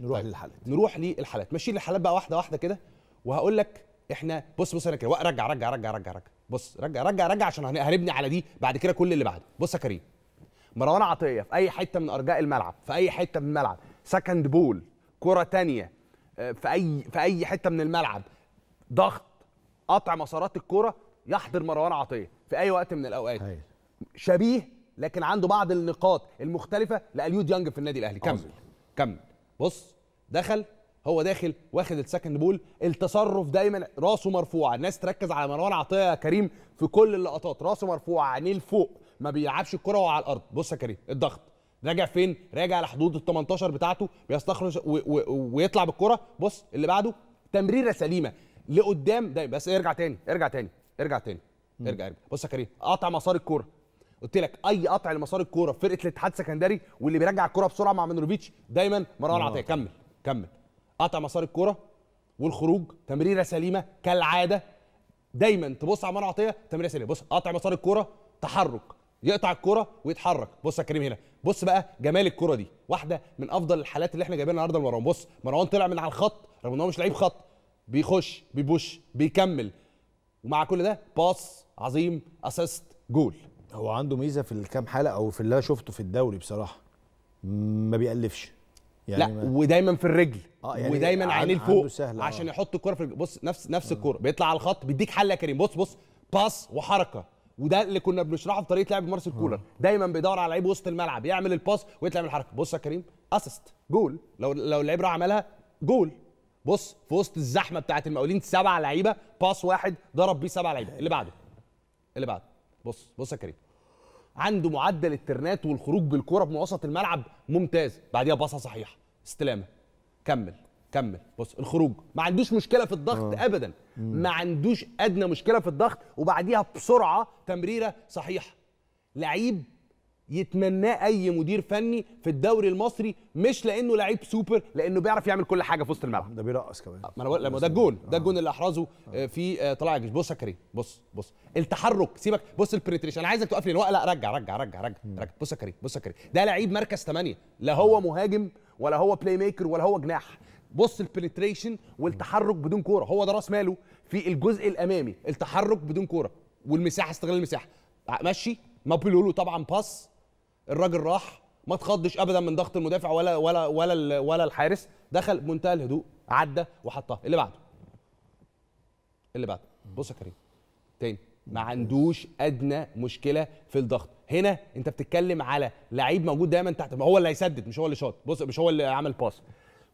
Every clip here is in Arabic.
نروح طيب. للحالات. نروح للحالات. ماشي للحالات بقى واحدة واحدة كده. وهقول لك إحنا بص بص أنا كده. رجع رجع رجع رجع رجع. بص رجع رجع رجع عشان هن- هنبني على دي بعد كده كل اللي بعده. بص يا كريم. مروان عطية في أي حتة من أرجاء الملعب في أي حتة من الملعب. second ball كرة تانية آه، في أي في أي حتة من الملعب. ضغط قطع مسارات الكرة يحضر مروان عطية في أي وقت من الأوقات. هايل. شبيه لكن عنده بعض النقاط المختلفة لاليو ديانج في النادي الأهلي. كمل. كمل. بص دخل هو داخل واخد ال second ball. التصرف دايما راسه مرفوعه الناس تركز على مروان عطية يا كريم في كل اللقطات. راسه مرفوعه عينيه لفوق. ما بيلعبش الكرة وهو على الأرض. بص يا كريم الضغط. راجع فين؟ راجع على حدود ال 18 بتاعته. بيستخرج ويطلع بالكرة. بص اللي بعده تمريرة سليمة. لقدام دايما. بس ارجع تاني ارجع تاني ارجع تاني ارجع ارجع. بص يا كريم قطع مسار الكورة. قلت لك اي قطع لمسار الكوره في فرقه الاتحاد السكندري واللي بيرجع الكوره بسرعة مع منوفيتش دايما مروان عطية. كمل كمل. قطع مسار الكوره والخروج تمريرة سليمة كالعادة. دايما تبص على مروان عطية تمريرة سليمة. بص قطع مسار الكوره تحرك. يقطع الكوره ويتحرك. بص يا كريم هنا بص بقى جمال الكوره دي. واحدة من أفضل الحالات اللي إحنا جايبينها النهارده لمروان. بص مروان طلع من على الخط رغم إن هو مش لعيب خط. بيخش بيبوش بيكمل. ومع كل ده pass عظيم assist goal. هو عنده ميزة في الكام حلقة أو في اللي أنا شفته في الدوري بصراحة. ما بيألفش. يعني لا ما ودايما في الرجل. آه، يعني ودايما عينيه لفوق سهل، آه. عشان يحط الكرة في الرجل. بص نفس نفس الكره بيطلع على الخط بيديك حل يا كريم. بص بص pass وحركة. وده اللي كنا بنشرحه في طريقة لعب مارسيل كولر. دايما بيدور على لعيب وسط الملعب. يعمل ال pass ويطلع من الحركة. بص يا كريم assist goal. لو لو اللعيب راح عملها جول. بص في وسط الزحمة بتاعت المقاولين سبع لعيبة. pass واحد ضرب بيه سبع لعيبة. اللي بعده. اللي بعده. بص بص يا كريم. عنده معدل ال turnات والخروج بالكرة من وسط الملعب ممتاز. بعديها باصة صحيحة. استلامة. كمل كمل. بص الخروج. ما عندوش مشكلة في الضغط ابدا. ما عندوش أدنى مشكلة في الضغط. وبعديها بسرعة تمريرة صحيحة. لعيب يتمناه أي مدير فني في الدوري المصري مش لأنه لعيب سوبر لأنه بيعرف يعمل كل حاجة في وسط الملعب. ده بيرقص كمان. ما أنا بقول لما ده الجون ده الجون اللي أحرزه آه، في آه، طلائع الجيش بص يا كريم بص بص. التحرك سيبك بص ال penetration أنا عايزك توقف لي. لا رجع رجع رجع رجع رجع. بص يا كريم بص يا كريم. ده لعيب مركز 8 لا هو مهاجم ولا هو playmaker ولا هو جناح. بص ال penetration والتحرك بدون كورة. هو ده راس ماله في الجزء الأمامي. التحرك بدون كورة. والمساحة استغلال المساحة. مشي ما بيقولوا طبعا pass الراجل راح ما اتخضش ابدا من ضغط المدافع ولا ولا ولا ولا الحارس دخل بمنتهى الهدوء عدى وحطها. اللي بعده. اللي بعده. بص يا كريم. تاني. ما عندوش أدنى مشكلة في الضغط. هنا أنت بتتكلم على لعيب موجود دايما تحت. ما هو اللي هيسدد مش هو اللي شاط. بص مش هو اللي عمل pass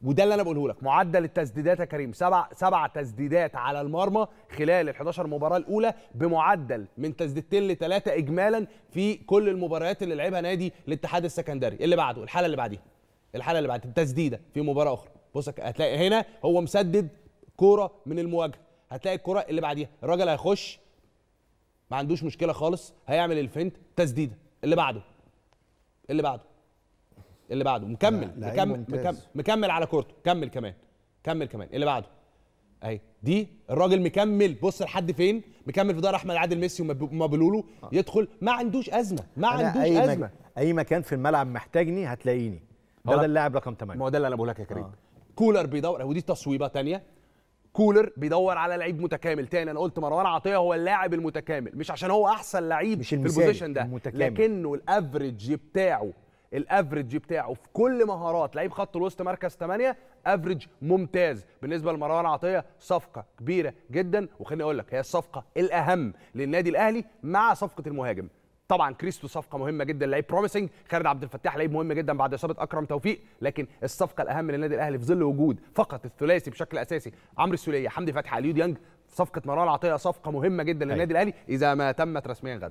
وده اللي أنا بقوله لك معدل التسديدات يا كريم سبع سبع تسديدات على المرمى خلال ال 11 مباراة الأولى بمعدل من تسديدتين لثلاثه اجمالا في كل المباريات اللي لعبها نادي الاتحاد السكندري. اللي بعده الحالة اللي بعديها الحالة اللي بعدها تسديدة في مباراة أخرى. بص هتلاقي هنا هو مسدد كورة من المواجهة. هتلاقي الكورة اللي بعديها الراجل هيخش ما عندوش مشكلة خالص هيعمل الفنت تسديدة. اللي بعده اللي بعده. اللي بعده. مكمل لا، مكمل ممتاز. مكمل, مكمل على كورته. كمل كمان كمل كمان. اللي بعده. اهي دي الراجل مكمل. بص لحد فين؟ مكمل في ظهر أحمد عادل ميسي وما بيقولوا يدخل ما عندوش أزمة ما عندوش أي أزمة. مك... أي مكان في الملعب محتاجني هتلاقيني. ده هو- ده اللاعب رقم 8 ما هو ده اللي أنا بقول لك يا كريم. كولر بيدور ودي تصويبة تانية. كولر بيدور على لعيب متكامل تاني. أنا قلت مروان عطية هو اللاعب المتكامل مش عشان هو أحسن لعيب مش في ال position ده المتكامل. لكنه ال average بتاعه ال average بتاعه في كل مهارات. لعيب خط الوسط مركز 8 average ممتاز. بالنسبة لمروان عطية صفقة كبيرة جدا. وخليني أقول لك هي الصفقة الأهم للنادي الأهلي مع صفقة المهاجم. طبعا كريستو صفقة مهمة جدا. لعيب promising خالد عبد الفتاح لعيب مهم جدا بعد إصابة أكرم توفيق. لكن الصفقة الأهم للنادي الأهلي في ظل وجود فقط الثلاثي بشكل أساسي عمرو السولية حمدي فتحي اليو ديانج صفقة مروان عطية صفقة مهمة جدا للنادي الأهلي إذا ما تمت رسميا غدا.